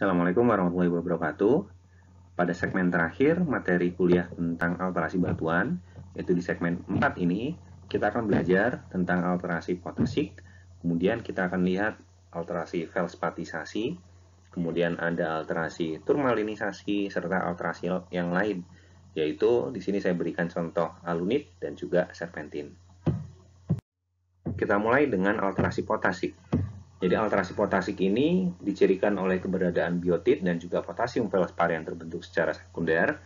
Assalamualaikum warahmatullahi wabarakatuh. Pada segmen terakhir materi kuliah tentang alterasi batuan, yaitu di segmen 4 ini, kita akan belajar tentang alterasi potasik, kemudian kita akan lihat alterasi felspatisasi, kemudian ada alterasi turmalinisasi, serta alterasi yang lain, yaitu di sini saya berikan contoh alunit dan juga serpentin. Kita mulai dengan alterasi potasik. Jadi alterasi potasik ini dicirikan oleh keberadaan biotit dan juga potasium felspar yang terbentuk secara sekunder.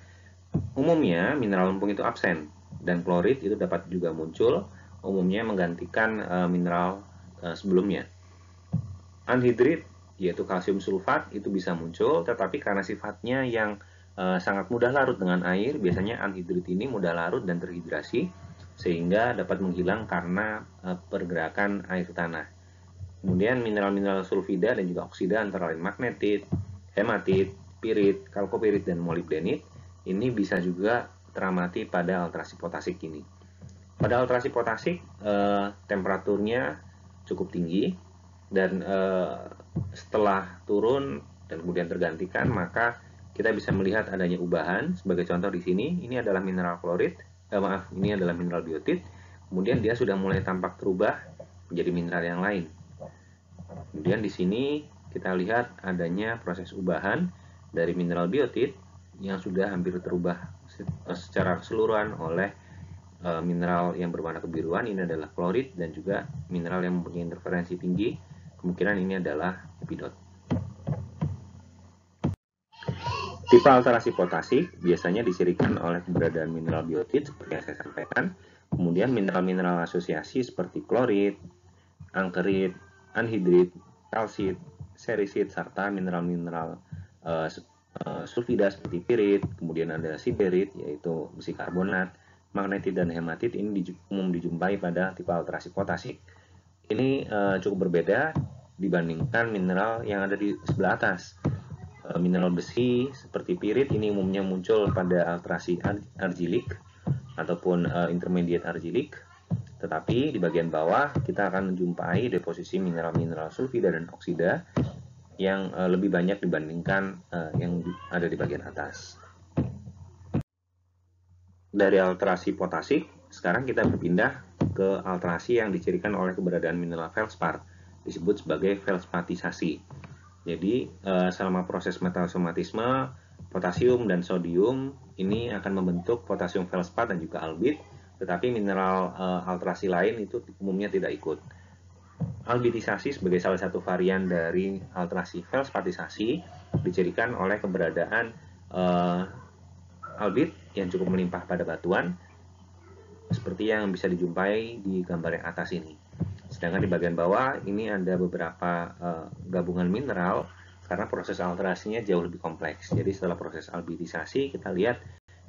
Umumnya mineral lempung itu absen dan klorid itu dapat juga muncul, umumnya menggantikan uh, mineral uh, sebelumnya. Anhidrit yaitu kalsium sulfat itu bisa muncul, tetapi karena sifatnya yang uh, sangat mudah larut dengan air, biasanya anhidrit ini mudah larut dan terhidrasi sehingga dapat menghilang karena uh, pergerakan air tanah. Kemudian mineral-mineral sulfida dan juga oksida antara lain magnetit, hematit, pirit, kalkopirit, dan molibdenit ini bisa juga teramati pada alterasi potasik ini. Pada alterasi potasik eh, temperaturnya cukup tinggi dan eh, setelah turun dan kemudian tergantikan maka kita bisa melihat adanya ubahan. Sebagai contoh di sini ini adalah mineral klorid eh, maaf ini adalah mineral biotit. Kemudian dia sudah mulai tampak terubah menjadi mineral yang lain Kemudian di sini kita lihat adanya proses ubahan dari mineral biotit yang sudah hampir terubah secara keseluruhan oleh e, mineral yang berwarna kebiruan. Ini adalah klorid dan juga mineral yang mempunyai interferensi tinggi. Kemungkinan ini adalah epidot. Tipe alterasi potasik biasanya disirikan oleh keberadaan mineral biotit seperti yang saya sampaikan, kemudian mineral-mineral asosiasi seperti klorid, angkerit, anhidrit, kalsit, serisit, serta mineral-mineral uh, uh, sulfida seperti pirit, kemudian ada siberit yaitu besi karbonat, magnetit dan hematit ini di, umum dijumpai pada tipe alterasi potasik. Ini uh, cukup berbeda dibandingkan mineral yang ada di sebelah atas. Mineral besi seperti pirit ini umumnya muncul pada alterasi argilik ataupun uh, intermediate argilik tetapi di bagian bawah kita akan menjumpai deposisi mineral-mineral sulfida dan oksida yang uh, lebih banyak dibandingkan uh, yang ada di bagian atas. Dari alterasi potasik, sekarang kita berpindah ke alterasi yang dicirikan oleh keberadaan mineral felspar, disebut sebagai felspatisasi. Jadi, uh, selama proses metasomatisme, potasium dan sodium ini akan membentuk potasium felspar dan juga albit tetapi mineral uh, alterasi lain itu umumnya tidak ikut. Albitisasi sebagai salah satu varian dari alterasi felspatisasi dicirikan oleh keberadaan uh, albit yang cukup melimpah pada batuan seperti yang bisa dijumpai di gambar yang atas ini. Sedangkan di bagian bawah ini ada beberapa uh, gabungan mineral karena proses alterasinya jauh lebih kompleks. Jadi setelah proses albitisasi kita lihat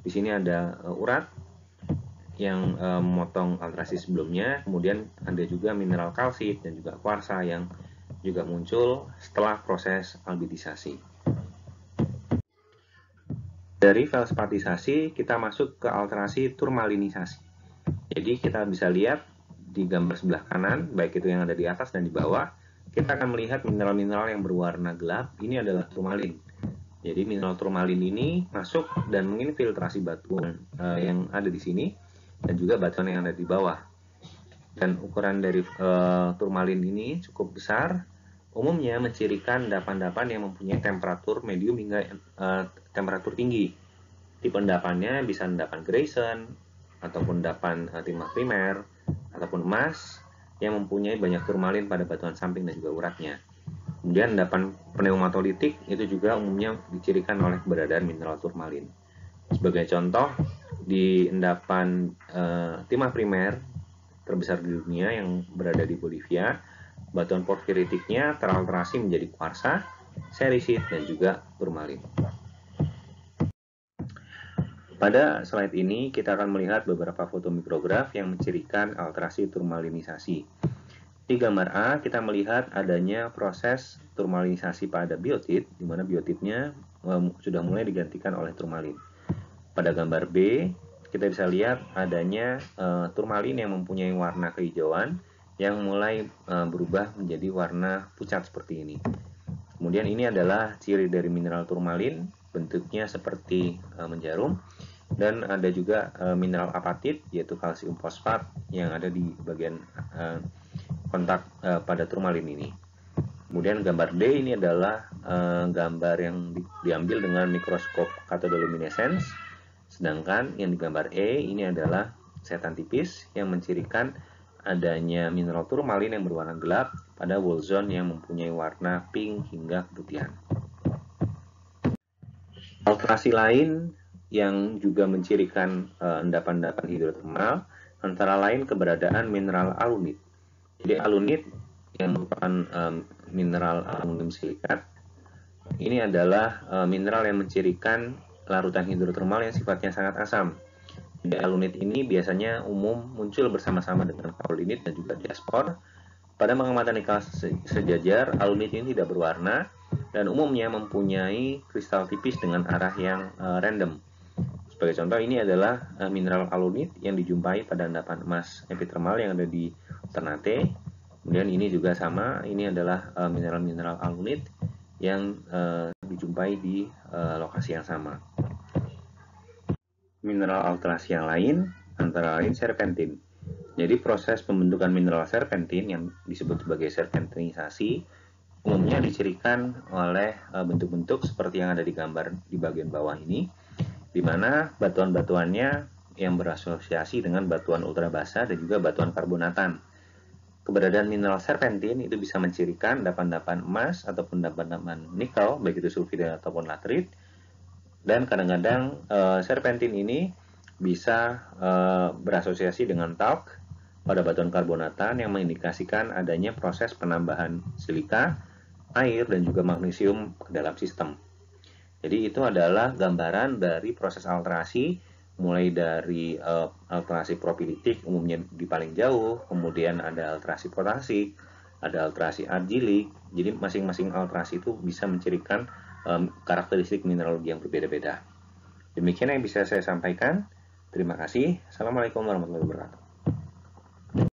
di sini ada urat yang uh, memotong alterasi sebelumnya, kemudian ada juga mineral kalsit dan juga kuarsa yang juga muncul setelah proses albitisasi. Dari felspatisasi kita masuk ke alterasi turmalinisasi. Jadi kita bisa lihat di gambar sebelah kanan, baik itu yang ada di atas dan di bawah, kita akan melihat mineral-mineral yang berwarna gelap, ini adalah turmalin. Jadi mineral turmalin ini masuk dan menginfiltrasi batuan uh, yang ada di sini dan juga batuan yang ada di bawah. Dan ukuran dari uh, turmalin ini cukup besar, umumnya mencirikan endapan-endapan yang mempunyai temperatur medium hingga uh, temperatur tinggi. Tipe endapannya bisa endapan Grayson, ataupun endapan uh, timah primer, ataupun emas, yang mempunyai banyak turmalin pada batuan samping dan juga uratnya. Kemudian endapan pneumatolitik itu juga umumnya dicirikan oleh keberadaan mineral turmalin. Sebagai contoh, di endapan uh, timah primer terbesar di dunia yang berada di Bolivia, batuan porfiritiknya teralterasi menjadi kuarsa, serisit, dan juga turmalin. Pada slide ini kita akan melihat beberapa foto mikrograf yang mencirikan alterasi turmalinisasi. Di gambar A kita melihat adanya proses turmalinisasi pada biotit, di mana biotitnya um, sudah mulai digantikan oleh turmalin. Pada gambar B, kita bisa lihat adanya uh, turmalin yang mempunyai warna kehijauan yang mulai uh, berubah menjadi warna pucat seperti ini. Kemudian ini adalah ciri dari mineral turmalin, bentuknya seperti uh, menjarum dan ada juga uh, mineral apatit yaitu kalsium fosfat yang ada di bagian uh, kontak uh, pada turmalin ini. Kemudian gambar D ini adalah uh, gambar yang di, diambil dengan mikroskop katodoluminescence, sedangkan yang di gambar E ini adalah setan tipis yang mencirikan adanya mineral turmalin yang berwarna gelap pada wall zone yang mempunyai warna pink hingga keputihan. Alterasi lain yang juga mencirikan eh, endapan-endapan hidrotermal antara lain keberadaan mineral alunit. Jadi alunit yang merupakan um, mineral aluminium silikat ini adalah uh, mineral yang mencirikan larutan hidrotermal yang sifatnya sangat asam Tiga alunit ini biasanya umum muncul bersama-sama dengan kaulinit dan juga diaspor. Pada pengamatan nikkel sejajar, alunit ini tidak berwarna dan umumnya mempunyai kristal tipis dengan arah yang uh, random. Sebagai contoh, ini adalah uh, mineral alunit yang dijumpai pada endapan emas epithermal yang ada di Ternate. Kemudian ini juga sama, ini adalah uh, mineral-mineral alunit yang uh, dijumpai di uh, lokasi yang sama mineral alterasi yang lain, antara lain serpentin. Jadi proses pembentukan mineral serpentin yang disebut sebagai serpentinisasi umumnya dicirikan oleh eh, bentuk-bentuk seperti yang ada di gambar di bagian bawah ini, di mana batuan-batuannya yang berasosiasi dengan batuan ultrabasa dan juga batuan karbonatan. Keberadaan mineral serpentin itu bisa mencirikan dapan-dapan emas ataupun dapan-dapan nikel, baik itu sulfida ataupun latrit, dan kadang-kadang uh, serpentin ini bisa uh, berasosiasi dengan talc pada batuan karbonatan yang mengindikasikan adanya proses penambahan silika, air, dan juga magnesium ke dalam sistem. Jadi itu adalah gambaran dari proses alterasi mulai dari uh, alterasi propilitik umumnya di paling jauh, kemudian ada alterasi potasik, ada alterasi argilik. Jadi masing-masing alterasi itu bisa mencirikan um, karakteristik mineralogi yang berbeda-beda. Demikian yang bisa saya sampaikan. Terima kasih. Assalamualaikum warahmatullahi wabarakatuh.